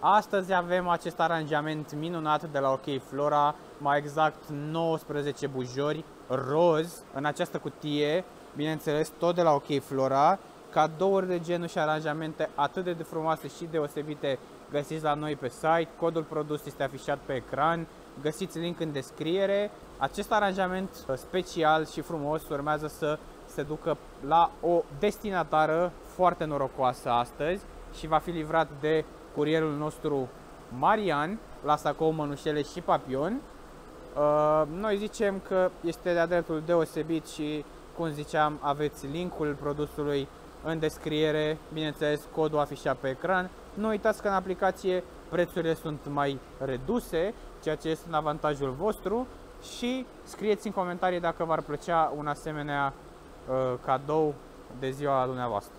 Astăzi avem acest aranjament minunat de la OK Flora, mai exact 19 bujori roz în această cutie, bineînțeles tot de la OK Flora, cadouri de genul și aranjamente atât de frumoase și deosebite găsiți la noi pe site, codul produs este afișat pe ecran, găsiți link în descriere. Acest aranjament special și frumos urmează să se ducă la o destinatară foarte norocoasă astăzi și va fi livrat de curierul nostru Marian la sacou, mănușele și papion. Uh, noi zicem că este de-a dreptul deosebit și, cum ziceam, aveți linkul produsului în descriere, bineînțeles codul afișat pe ecran. Nu uitați că în aplicație prețurile sunt mai reduse, ceea ce este în avantajul vostru și scrieți în comentarii dacă v-ar plăcea un asemenea uh, cadou de ziua dumneavoastră.